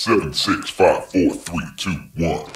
seven, six, five, four, three, two, one.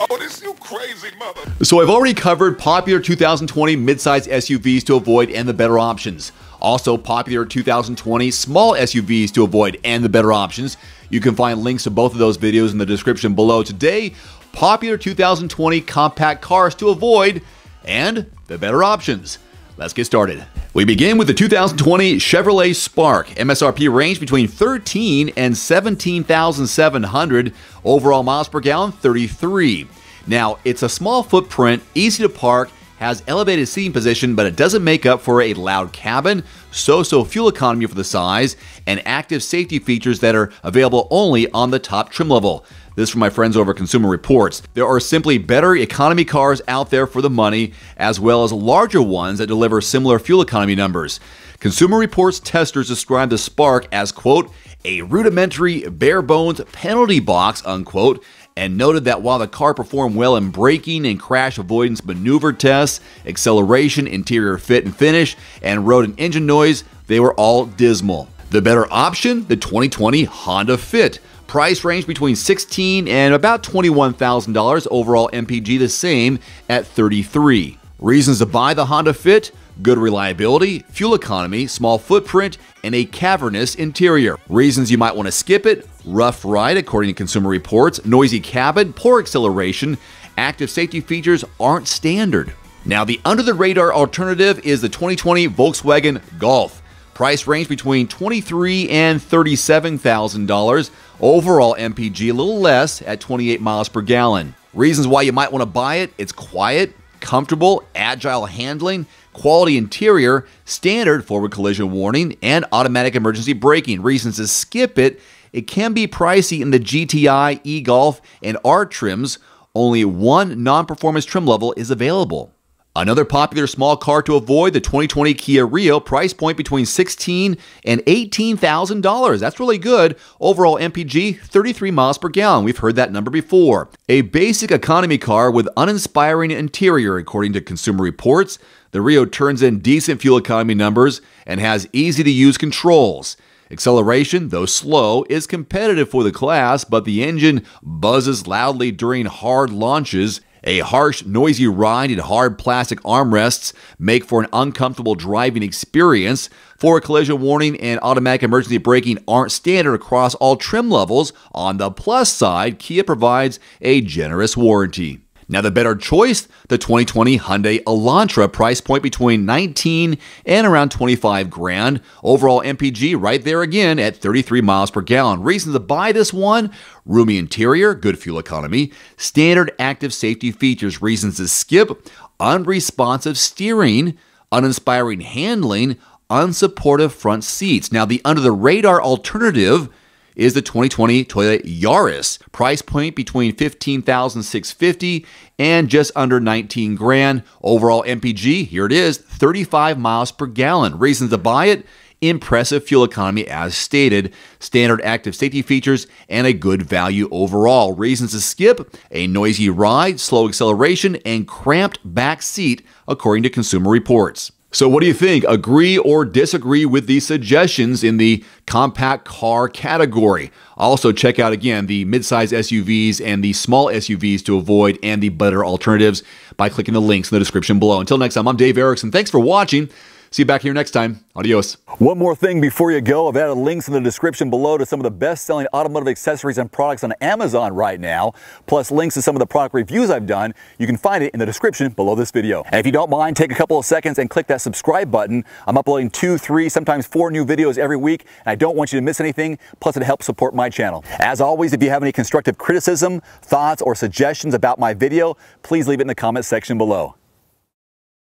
Oh, this you crazy mother. So I've already covered popular 2020 midsize SUVs to avoid and the better options. Also popular 2020 small SUVs to avoid and the better options. You can find links to both of those videos in the description below. Today, popular 2020 compact cars to avoid and the better options. Let's get started. We begin with the 2020 Chevrolet Spark. MSRP range between 13 and 17,700. Overall miles per gallon 33. Now, it's a small footprint, easy to park, has elevated seating position, but it doesn't make up for a loud cabin, so-so fuel economy for the size, and active safety features that are available only on the top trim level. This from my friends over Consumer Reports. There are simply better economy cars out there for the money, as well as larger ones that deliver similar fuel economy numbers. Consumer Reports testers describe the Spark as, quote, a rudimentary, bare bones penalty box, unquote, and noted that while the car performed well in braking and crash avoidance maneuver tests, acceleration, interior fit and finish, and road and engine noise, they were all dismal. The better option, the 2020 Honda Fit. Price range between 16 and about $21,000. Overall MPG the same at 33. Reasons to buy the Honda Fit: good reliability, fuel economy, small footprint, and a cavernous interior. Reasons you might want to skip it: rough ride according to Consumer Reports, noisy cabin, poor acceleration, active safety features aren't standard. Now, the under the radar alternative is the 2020 Volkswagen Golf. Price range between 23 and $37,000. Overall MPG a little less at 28 miles per gallon. Reasons why you might want to buy it it's quiet, comfortable, agile handling, quality interior, standard forward collision warning, and automatic emergency braking. Reasons to skip it it can be pricey in the GTI, e Golf, and R trims. Only one non performance trim level is available. Another popular small car to avoid, the 2020 Kia Rio, price point between 16 and $18,000. That's really good. Overall MPG, 33 miles per gallon. We've heard that number before. A basic economy car with uninspiring interior, according to Consumer Reports. The Rio turns in decent fuel economy numbers and has easy to use controls. Acceleration, though slow, is competitive for the class, but the engine buzzes loudly during hard launches a harsh, noisy ride and hard plastic armrests make for an uncomfortable driving experience. Forward collision warning and automatic emergency braking aren't standard across all trim levels. On the plus side, Kia provides a generous warranty. Now, the better choice, the 2020 Hyundai Elantra, price point between 19 and around 25 grand. Overall MPG right there again at 33 miles per gallon. Reasons to buy this one roomy interior, good fuel economy, standard active safety features. Reasons to skip unresponsive steering, uninspiring handling, unsupportive front seats. Now, the under the radar alternative is the 2020 Toyota Yaris. Price point between 15,650 and just under 19 grand. Overall MPG, here it is, 35 miles per gallon. Reasons to buy it? Impressive fuel economy as stated, standard active safety features, and a good value overall. Reasons to skip? A noisy ride, slow acceleration, and cramped back seat, according to Consumer Reports. So, what do you think? Agree or disagree with these suggestions in the compact car category? Also, check out again the midsize SUVs and the small SUVs to avoid and the better alternatives by clicking the links in the description below. Until next time, I'm Dave Erickson. Thanks for watching. See you back here next time. Adios. One more thing before you go. I've added links in the description below to some of the best selling automotive accessories and products on Amazon right now, plus links to some of the product reviews I've done. You can find it in the description below this video. And if you don't mind, take a couple of seconds and click that subscribe button. I'm uploading two, three, sometimes four new videos every week, and I don't want you to miss anything. Plus, it helps support my channel. As always, if you have any constructive criticism, thoughts, or suggestions about my video, please leave it in the comments section below.